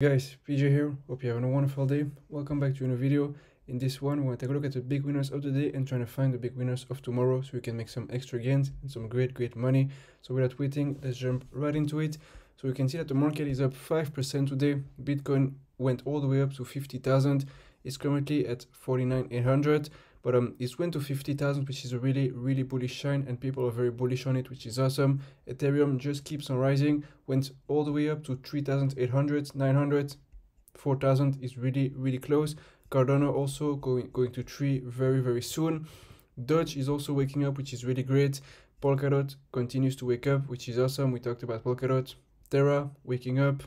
Guys, PJ here. Hope you're having a wonderful day. Welcome back to a new video. In this one, we're going to take a look at the big winners of the day and trying to find the big winners of tomorrow so we can make some extra gains and some great, great money. So without waiting, let's jump right into it. So we can see that the market is up 5% today. Bitcoin went all the way up to 50,000. It's currently at 49,800 but um, it went to 50,000, which is a really, really bullish shine, and people are very bullish on it, which is awesome. Ethereum just keeps on rising, went all the way up to 3,800, 900, 4,000 is really, really close. Cardano also going, going to 3 very, very soon. Doge is also waking up, which is really great. Polkadot continues to wake up, which is awesome. We talked about Polkadot. Terra waking up.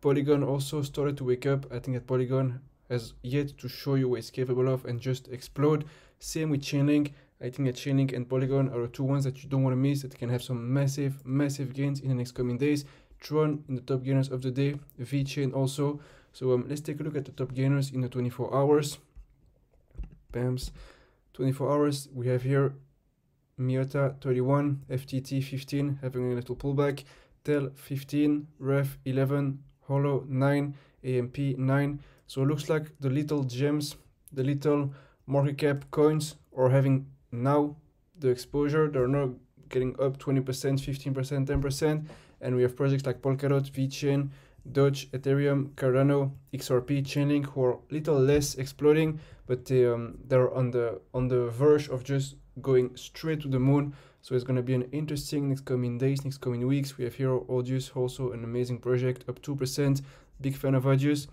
Polygon also started to wake up. I think that Polygon has yet to show you what it's capable of and just explode. Same with Chainlink. I think that Chainlink and Polygon are the two ones that you don't want to miss that can have some massive, massive gains in the next coming days. Tron in the top gainers of the day, VeChain also. So um, let's take a look at the top gainers in the 24 hours. BAMS, 24 hours. We have here Miota 31, FTT 15, having a little pullback, TEL 15, REF 11, Holo 9, AMP 9. So it looks like the little gems, the little market cap coins are having now the exposure. They're not getting up 20%, 15%, 10%. And we have projects like Polkadot, VeChain, Doge, Ethereum, Cardano, XRP, Chainlink, who are little less exploding, but they, um, they're on the on the verge of just going straight to the moon. So it's going to be an interesting next coming days, next coming weeks. We have here Audius, also an amazing project, up 2%. Big fan of Audius.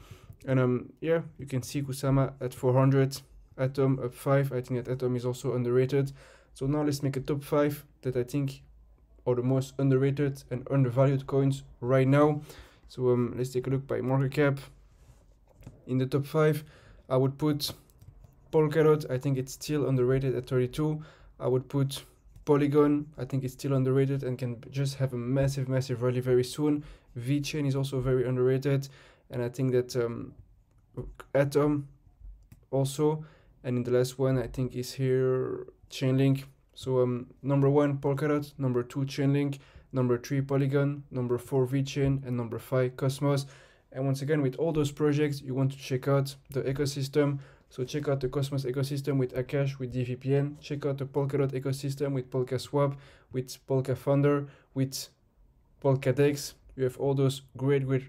And um, yeah, you can see Kusama at 400, Atom up 5. I think that Atom is also underrated. So now let's make a top 5 that I think are the most underrated and undervalued coins right now. So um, let's take a look by market cap. In the top 5, I would put Polkadot. I think it's still underrated at 32. I would put Polygon. I think it's still underrated and can just have a massive, massive rally very soon. VeChain is also very underrated and I think that um, Atom also, and in the last one I think is here Chainlink. So um, number one Polkadot, number two Chainlink, number three Polygon, number four VeChain, and number five Cosmos. And once again, with all those projects, you want to check out the ecosystem. So check out the Cosmos ecosystem with Akash, with DVPN. Check out the Polkadot ecosystem with PolkaSwap, with PolkaFoundry, with Polkadex. You have all those great, great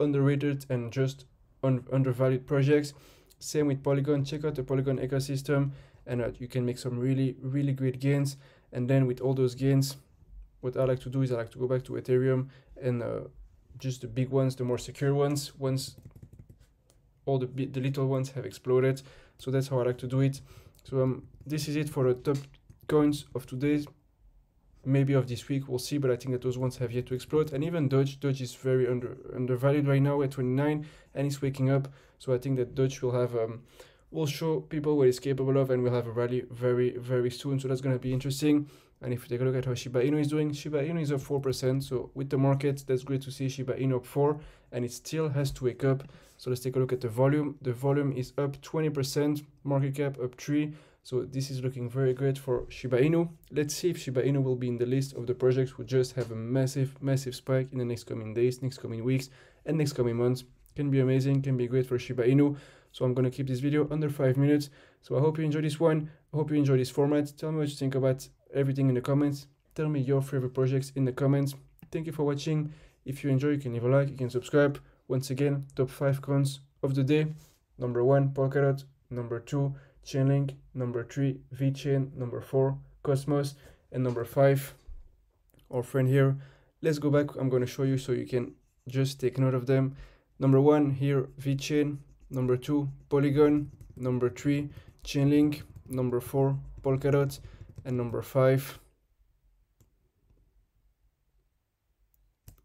underrated and just un undervalued projects. Same with Polygon. Check out the Polygon ecosystem and uh, you can make some really, really great gains. And then with all those gains, what I like to do is I like to go back to Ethereum and uh, just the big ones, the more secure ones, once all the, the little ones have exploded. So that's how I like to do it. So um, this is it for the top coins of today's maybe of this week we'll see but i think that those ones have yet to explode and even Doge, Doge is very under undervalued right now at 29 and it's waking up so i think that Doge will have um will show people what it's capable of and we'll have a rally very very soon so that's going to be interesting and if you take a look at how Shiba Inu is doing, Shiba Inu is up 4%. So with the market, that's great to see Shiba Inu up 4 and it still has to wake up. So let's take a look at the volume. The volume is up 20%, market cap up 3 so this is looking very great for Shiba Inu. Let's see if Shiba Inu will be in the list of the projects who just have a massive, massive spike in the next coming days, next coming weeks, and next coming months. Can be amazing, can be great for Shiba Inu. So I'm gonna keep this video under five minutes. So I hope you enjoy this one. I hope you enjoy this format. Tell me what you think about everything in the comments. Tell me your favorite projects in the comments. Thank you for watching. If you enjoy, you can leave a like, you can subscribe. Once again, top five cons of the day. Number one, Polkadot. Number two, Chainlink, number three, VeChain, number four, Cosmos, and number five, our friend here. Let's go back. I'm going to show you so you can just take note of them. Number one here, VeChain. Number two, Polygon. Number three, Chainlink. Number four, Polkadot. And number five,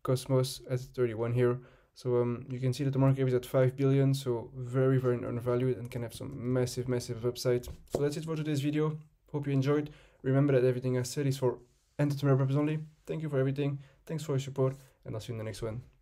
Cosmos at 31 here. So um, you can see that the market cap is at 5 billion, so very, very undervalued and can have some massive, massive upside. So that's it for today's video. Hope you enjoyed. Remember that everything I said is for entertainment purposes only. Thank you for everything. Thanks for your support, and I'll see you in the next one.